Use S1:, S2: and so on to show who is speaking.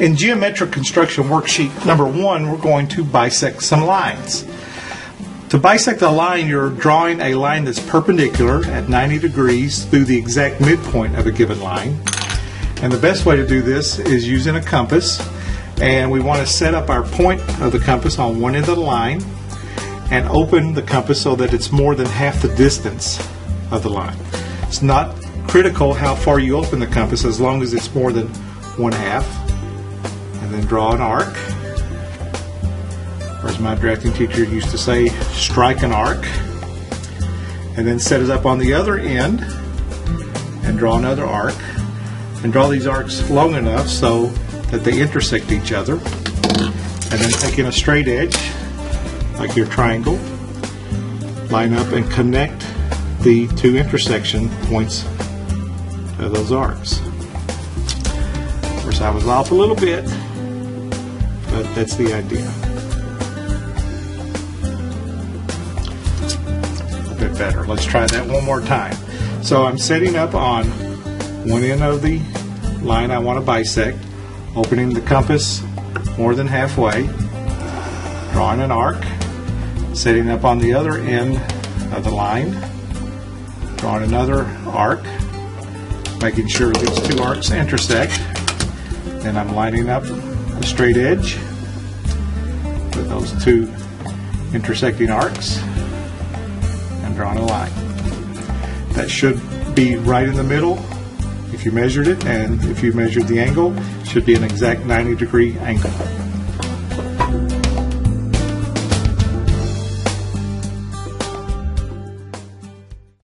S1: In geometric construction worksheet number one, we're going to bisect some lines. To bisect a line, you're drawing a line that's perpendicular at 90 degrees through the exact midpoint of a given line. And the best way to do this is using a compass. And we want to set up our point of the compass on one end of the line and open the compass so that it's more than half the distance of the line. It's not critical how far you open the compass as long as it's more than one half. And then draw an arc. Or as my drafting teacher used to say, strike an arc. And then set it up on the other end and draw another arc. And draw these arcs long enough so that they intersect each other. And then taking a straight edge, like your triangle, line up and connect the two intersection points of those arcs. Of course, I was off a little bit, but that's the idea. A bit better. Let's try that one more time. So I'm setting up on one end of the line I want to bisect, opening the compass more than halfway, drawing an arc, setting up on the other end of the line, drawing another arc, making sure these two arcs intersect. Then I'm lining up the straight edge with those two intersecting arcs and drawing a line. That should be right in the middle if you measured it, and if you measured the angle, should be an exact 90 degree angle.